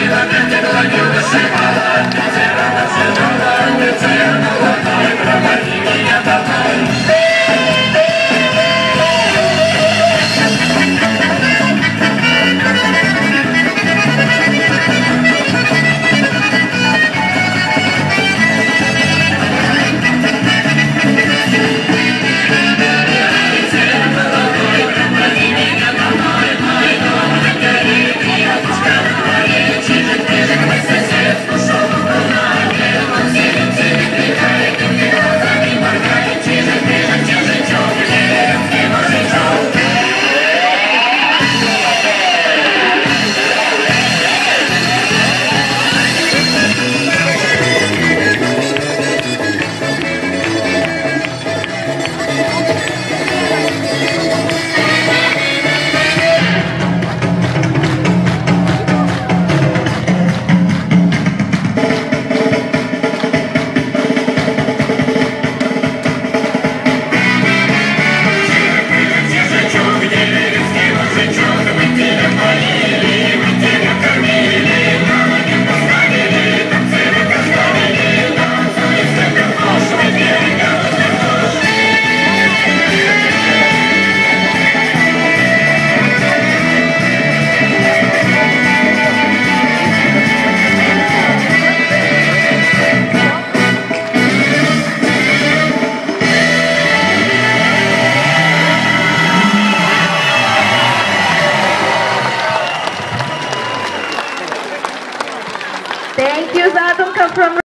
Solidamente con la cruz se va, Thank you, Zadunka from